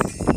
you